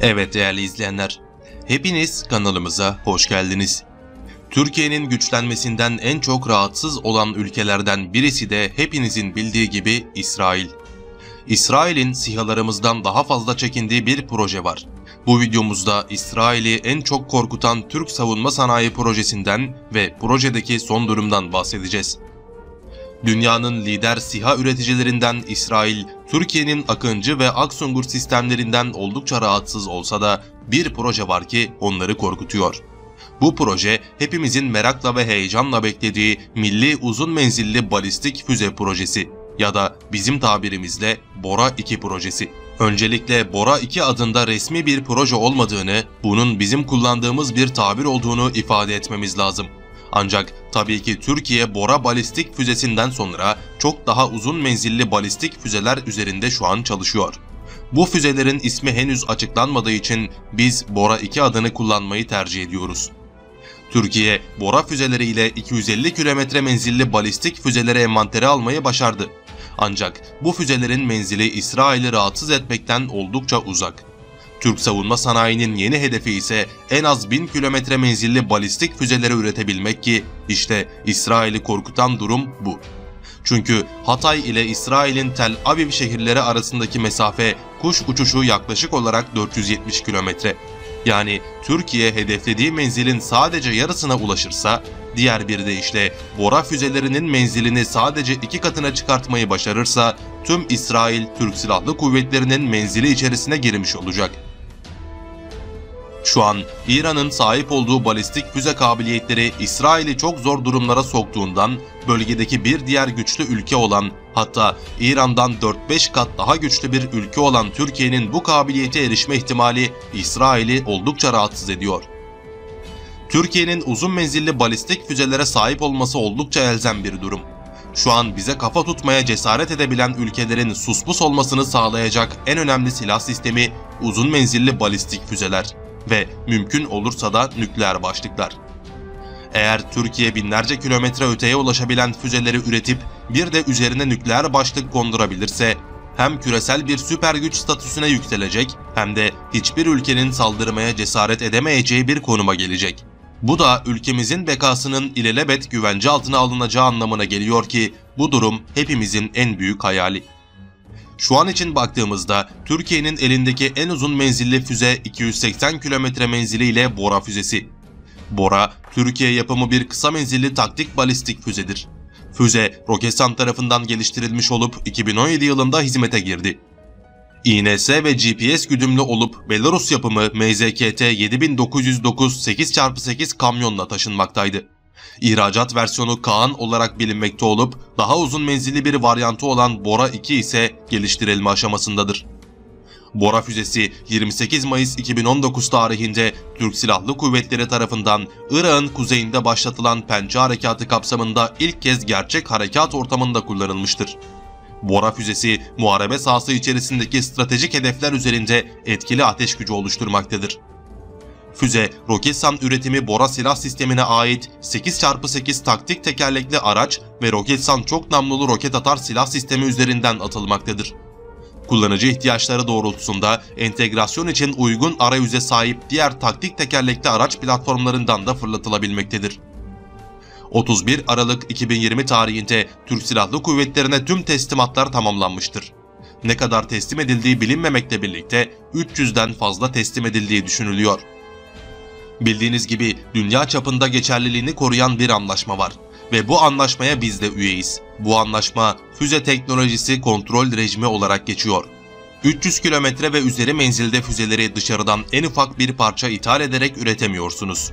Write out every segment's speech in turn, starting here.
Evet değerli izleyenler, hepiniz kanalımıza hoş geldiniz. Türkiye'nin güçlenmesinden en çok rahatsız olan ülkelerden birisi de hepinizin bildiği gibi İsrail. İsrail'in sihalarımızdan daha fazla çekindiği bir proje var. Bu videomuzda İsrail'i en çok korkutan Türk savunma sanayi projesinden ve projedeki son durumdan bahsedeceğiz. Dünyanın lider SİHA üreticilerinden İsrail, Türkiye'nin Akıncı ve Aksungur sistemlerinden oldukça rahatsız olsa da bir proje var ki onları korkutuyor. Bu proje hepimizin merakla ve heyecanla beklediği Milli Uzun Menzilli Balistik Füze Projesi ya da bizim tabirimizle Bora 2 projesi. Öncelikle Bora 2 adında resmi bir proje olmadığını, bunun bizim kullandığımız bir tabir olduğunu ifade etmemiz lazım. Ancak tabii ki Türkiye Bora balistik füzesinden sonra çok daha uzun menzilli balistik füzeler üzerinde şu an çalışıyor. Bu füzelerin ismi henüz açıklanmadığı için biz Bora 2 adını kullanmayı tercih ediyoruz. Türkiye, Bora füzeleriyle 250 kilometre menzilli balistik füzeleri envantere almayı başardı. Ancak bu füzelerin menzili İsrail'i rahatsız etmekten oldukça uzak. Türk savunma sanayinin yeni hedefi ise en az 1000 kilometre menzilli balistik füzeleri üretebilmek ki işte İsrail'i korkutan durum bu. Çünkü Hatay ile İsrail'in Tel Aviv şehirleri arasındaki mesafe kuş uçuşu yaklaşık olarak 470 kilometre. Yani Türkiye hedeflediği menzilin sadece yarısına ulaşırsa, diğer bir deyişle Bora füzelerinin menzilini sadece iki katına çıkartmayı başarırsa tüm İsrail Türk Silahlı Kuvvetleri'nin menzili içerisine girmiş olacak. Şu an İran'ın sahip olduğu balistik füze kabiliyetleri İsrail'i çok zor durumlara soktuğundan bölgedeki bir diğer güçlü ülke olan hatta İran'dan 4-5 kat daha güçlü bir ülke olan Türkiye'nin bu kabiliyete erişme ihtimali İsrail'i oldukça rahatsız ediyor. Türkiye'nin uzun menzilli balistik füzelere sahip olması oldukça elzem bir durum. Şu an bize kafa tutmaya cesaret edebilen ülkelerin suspus olmasını sağlayacak en önemli silah sistemi uzun menzilli balistik füzeler ve mümkün olursa da nükleer başlıklar. Eğer Türkiye binlerce kilometre öteye ulaşabilen füzeleri üretip bir de üzerine nükleer başlık kondurabilirse hem küresel bir süper güç statüsüne yükselecek hem de hiçbir ülkenin saldırmaya cesaret edemeyeceği bir konuma gelecek. Bu da ülkemizin bekasının ilelebet güvence altına alınacağı anlamına geliyor ki bu durum hepimizin en büyük hayali. Şu an için baktığımızda Türkiye'nin elindeki en uzun menzilli füze 280 kilometre menziliyle Bora füzesi. Bora, Türkiye yapımı bir kısa menzilli taktik balistik füzedir. Füze, Roketsan tarafından geliştirilmiş olup 2017 yılında hizmete girdi. İNS ve GPS güdümlü olup Belarus yapımı MZKT 7909 8x8 kamyonla taşınmaktaydı. İhracat versiyonu Kaan olarak bilinmekte olup daha uzun menzilli bir varyantı olan Bora 2 ise geliştirilme aşamasındadır. Bora füzesi 28 Mayıs 2019 tarihinde Türk Silahlı Kuvvetleri tarafından Irak'ın kuzeyinde başlatılan Pençe Harekatı kapsamında ilk kez gerçek harekat ortamında kullanılmıştır. Bora füzesi muharebe sahası içerisindeki stratejik hedefler üzerinde etkili ateş gücü oluşturmaktadır. Füze, Roketsan üretimi Bora silah sistemine ait 8x8 taktik tekerlekli araç ve Roketsan çok namlulu roket atar silah sistemi üzerinden atılmaktadır. Kullanıcı ihtiyaçları doğrultusunda entegrasyon için uygun arayüze sahip diğer taktik tekerlekli araç platformlarından da fırlatılabilmektedir. 31 Aralık 2020 tarihinde Türk Silahlı Kuvvetleri'ne tüm teslimatlar tamamlanmıştır. Ne kadar teslim edildiği bilinmemekle birlikte 300'den fazla teslim edildiği düşünülüyor. Bildiğiniz gibi dünya çapında geçerliliğini koruyan bir anlaşma var ve bu anlaşmaya biz de üyeyiz. Bu anlaşma füze teknolojisi kontrol rejimi olarak geçiyor. 300 kilometre ve üzeri menzilde füzeleri dışarıdan en ufak bir parça ithal ederek üretemiyorsunuz.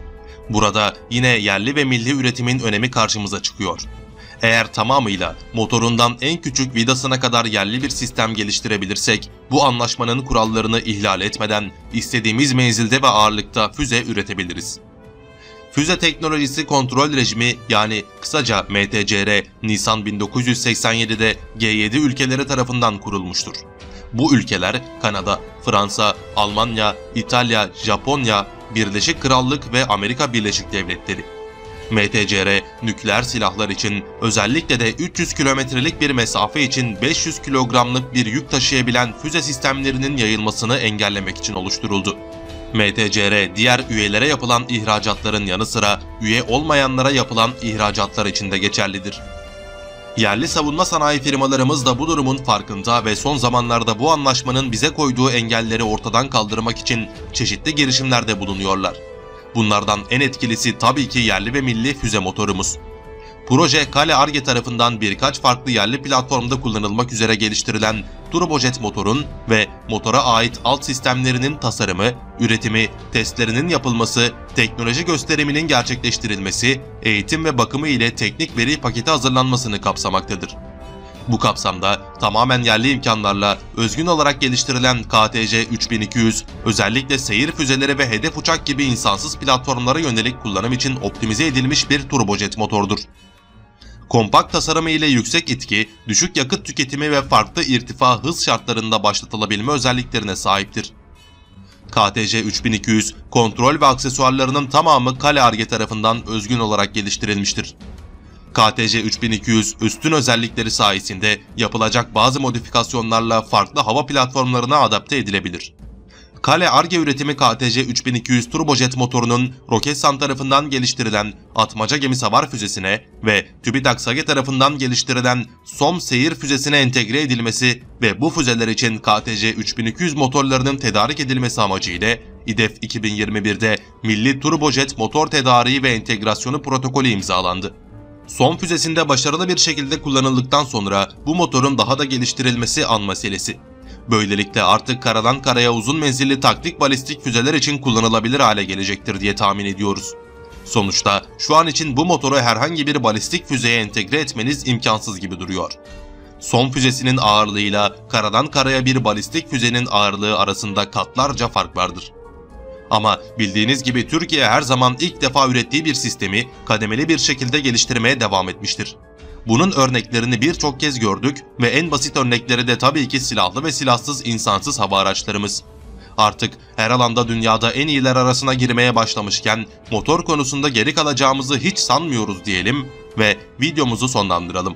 Burada yine yerli ve milli üretimin önemi karşımıza çıkıyor. Eğer tamamıyla motorundan en küçük vidasına kadar yerli bir sistem geliştirebilirsek bu anlaşmanın kurallarını ihlal etmeden istediğimiz menzilde ve ağırlıkta füze üretebiliriz. Füze Teknolojisi Kontrol Rejimi yani kısaca MTCR Nisan 1987'de G7 ülkeleri tarafından kurulmuştur. Bu ülkeler Kanada, Fransa, Almanya, İtalya, Japonya, Birleşik Krallık ve Amerika Birleşik Devletleri. MTCR, nükleer silahlar için özellikle de 300 kilometrelik bir mesafe için 500 kilogramlık bir yük taşıyabilen füze sistemlerinin yayılmasını engellemek için oluşturuldu. MTCR, diğer üyelere yapılan ihracatların yanı sıra üye olmayanlara yapılan ihracatlar için de geçerlidir. Yerli savunma sanayi firmalarımız da bu durumun farkında ve son zamanlarda bu anlaşmanın bize koyduğu engelleri ortadan kaldırmak için çeşitli girişimlerde bulunuyorlar. Bunlardan en etkilisi tabii ki yerli ve milli füze motorumuz. Proje Kale Arge tarafından birkaç farklı yerli platformda kullanılmak üzere geliştirilen turbojet motorun ve motora ait alt sistemlerinin tasarımı, üretimi, testlerinin yapılması, teknoloji gösteriminin gerçekleştirilmesi, eğitim ve bakımı ile teknik veri paketi hazırlanmasını kapsamaktadır. Bu kapsamda tamamen yerli imkanlarla özgün olarak geliştirilen KTC 3200 özellikle seyir füzeleri ve hedef uçak gibi insansız platformlara yönelik kullanım için optimize edilmiş bir turbojet motordur. Kompakt tasarımı ile yüksek itki, düşük yakıt tüketimi ve farklı irtifa hız şartlarında başlatılabilme özelliklerine sahiptir. KTC 3200 kontrol ve aksesuarlarının tamamı Kale Arge tarafından özgün olarak geliştirilmiştir. KTC 3200 üstün özellikleri sayesinde yapılacak bazı modifikasyonlarla farklı hava platformlarına adapte edilebilir. Kale Arge üretimi KTC 3200 turbojet motorunun Roketsan tarafından geliştirilen atmaca gemi savar füzesine ve TÜBİTAK SAGE tarafından geliştirilen SOM seyir füzesine entegre edilmesi ve bu füzeler için KTC 3200 motorlarının tedarik edilmesi amacıyla İDEF 2021'de Milli Turbojet Motor Tedariği ve Entegrasyonu Protokolü imzalandı. Son füzesinde başarılı bir şekilde kullanıldıktan sonra bu motorun daha da geliştirilmesi an meselesi. Böylelikle artık karadan karaya uzun menzilli taktik balistik füzeler için kullanılabilir hale gelecektir diye tahmin ediyoruz. Sonuçta şu an için bu motoru herhangi bir balistik füzeye entegre etmeniz imkansız gibi duruyor. Son füzesinin ağırlığıyla karadan karaya bir balistik füzenin ağırlığı arasında katlarca fark vardır. Ama bildiğiniz gibi Türkiye her zaman ilk defa ürettiği bir sistemi kademeli bir şekilde geliştirmeye devam etmiştir. Bunun örneklerini birçok kez gördük ve en basit örnekleri de tabii ki silahlı ve silahsız insansız hava araçlarımız. Artık her alanda dünyada en iyiler arasına girmeye başlamışken motor konusunda geri kalacağımızı hiç sanmıyoruz diyelim ve videomuzu sonlandıralım.